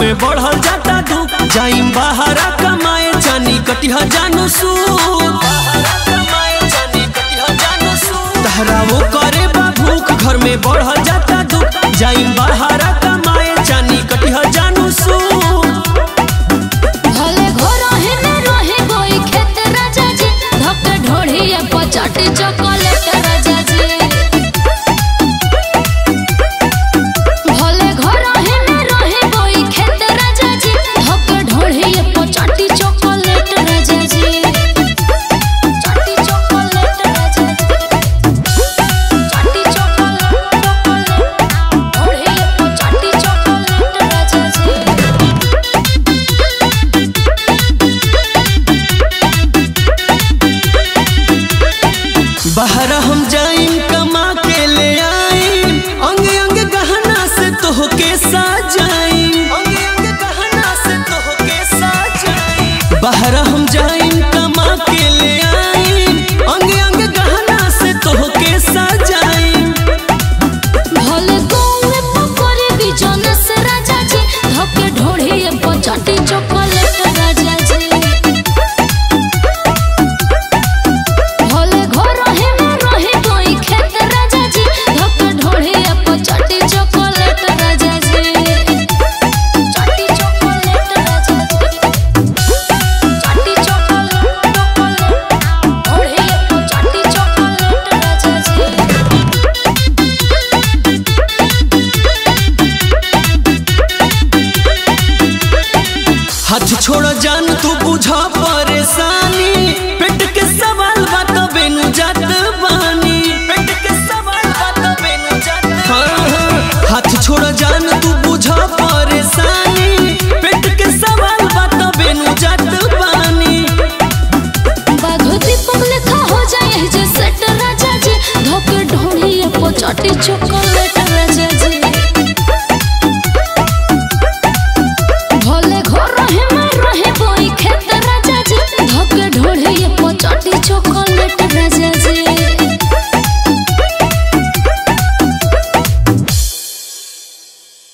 में बढ़ल जाता दुख। जाइम बाहरा कमाए जानी कटिहा जानू सूद तहरा वो करे भूख, घर में बढ़ल जाता दुख। जाई बहारा कमाए जानी कटिहा जानू सूद भले घोरहे में रहे बोई खेत राजा जी धक ढोढ़िए पचाटी चॉकलेट बाहर हम जाए कमा के ले आए। अंग अंग गहना से तोहके साजाई अंग अंग गहना से तोहके साजाई बाहर हम जाइम हाथ छोड़ जान तू बुझ परेशानी। पेट के सवाल बात तो बेनु जात बानी। पेट के सवाल बात तो बेनु जात हाथ छोड़ जान